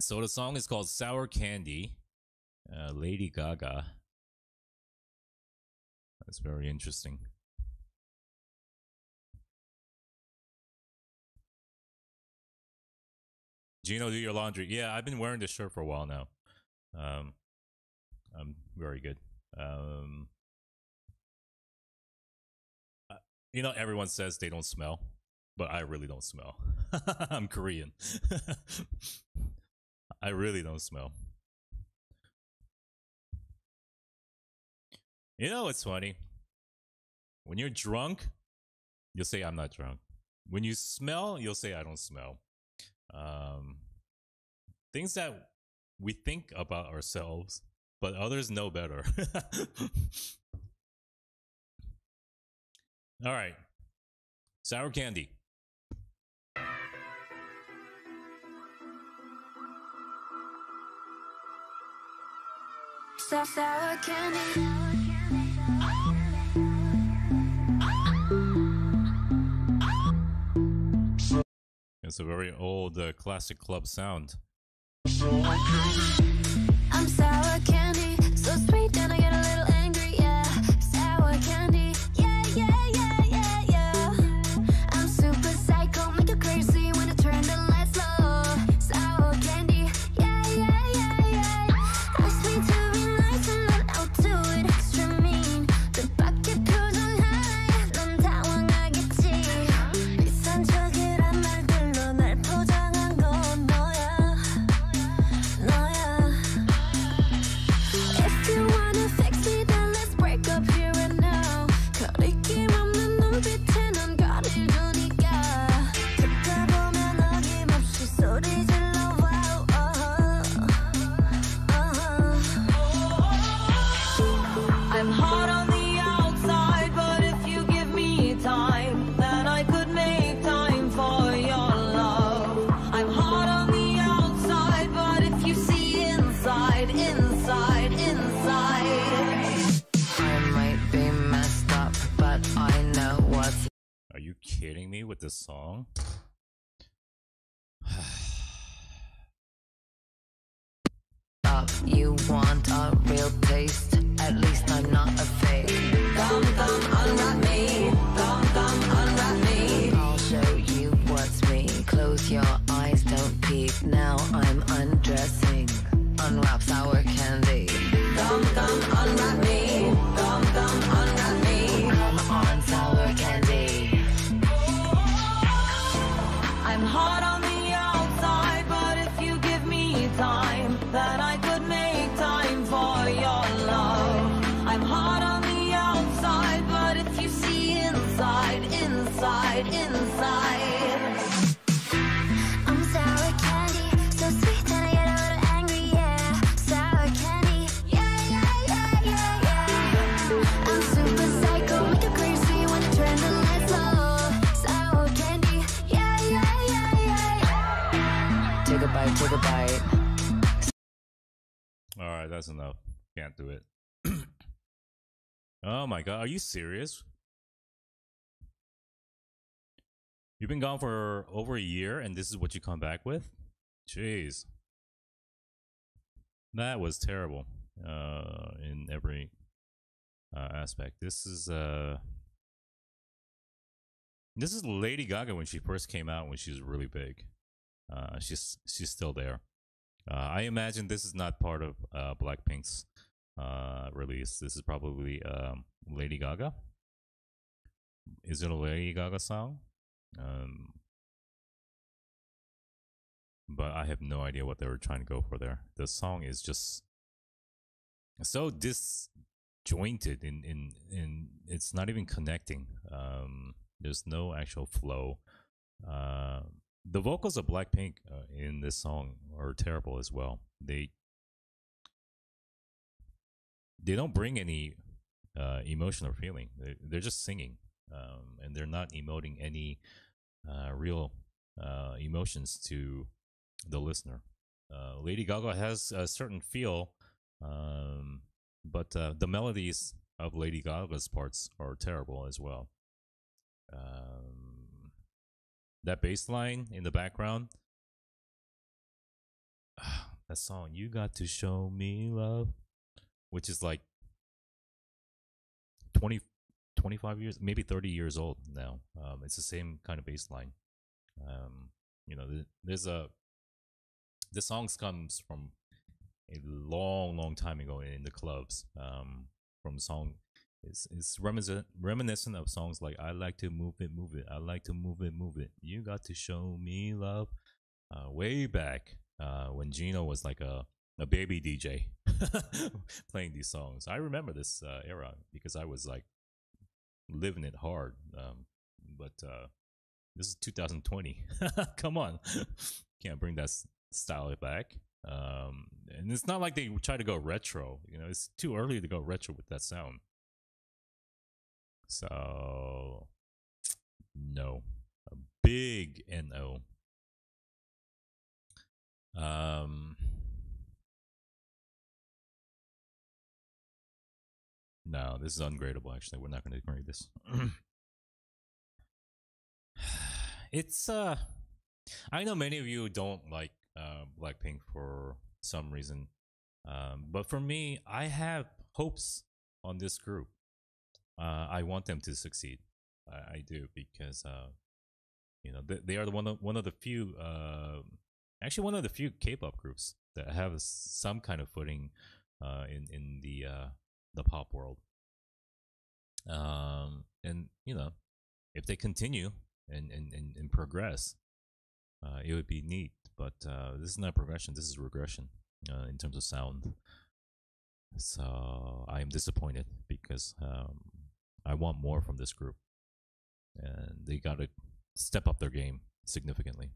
So the song is called Sour Candy, uh, Lady Gaga. That's very interesting. Jino, do your laundry. Yeah, I've been wearing this shirt for a while now. Um, I'm very good. Um, you know, everyone says they don't smell, but I really don't smell. I'm Korean. I really don't smell. You know what's funny? When you're drunk, you'll say I'm not drunk. When you smell, you'll say I don't smell. Um, things that we think about ourselves, but others know better. All right. Sour candy. Sour, sour candy. It's a very old uh, classic club sound. Kidding me with this song? You want a real taste? At least I'm not a fake. Unwrap me. Unwrap me. I'll show you what's me. Close your eyes, don't peek. Now I'm undressing. Unwrap sour a bite. All right, that's enough. Can't do it. oh my god, are you serious? You've been gone for over a year and this is what you come back with? Jeez. That was terrible uh in every uh, aspect. This is uh This is Lady Gaga when she first came out when she was really big. Uh she's she's still there. Uh, I imagine this is not part of uh, Blackpink's release. This is probably um, Lady Gaga. Is it a Lady Gaga song? Um, but I have no idea what they were trying to go for there. The song is just so disjointed in in in it's not even connecting. Um, there's no actual flow. Uh, the vocals of Blackpink uh, in this song are terrible as well. They they don't bring any uh, emotion or feeling. They, they're just singing, um, and they're not emoting any uh, real uh, emotions to the listener. Uh, Lady Gaga has a certain feel, um, but uh, the melodies of Lady Gaga's parts are terrible as well. Um, that bass line in the background that song "You Got to Show Me Love," which is like 20, 25 years, maybe thirty years old now. Um, it's the same kind of bass line. Um, you know, there's a this song comes from a long, long time ago in the clubs. Um, from the song, it's it's reminiscent reminiscent of songs like "I like to move it, move it, I like to move it, move it." You got to show me love. Uh, way back uh, when Jino was like a a baby DJ playing these songs. I remember this uh, era because I was like living it hard. Um, but uh, this is 2020. Come on, can't bring that style back. Um, and it's not like they try to go retro. You know, it's too early to go retro with that sound. So, no, a big no. Um, no, this is ungradable. Actually, we're not going to grade this. it's uh, I know many of you don't like uh, Blackpink for some reason, um, but for me, I have hopes on this group. Uh, I want them to succeed. I, I do because uh, you know they, they are the one of one of the few, uh, actually one of the few K-pop groups that have some kind of footing uh, in in the uh, the pop world. Um, and you know, if they continue and and and, and progress, uh, it would be neat. But this is not progression. This is regression in terms of sound. So I am disappointed because um, I want more from this group, and they got to step up their game significantly.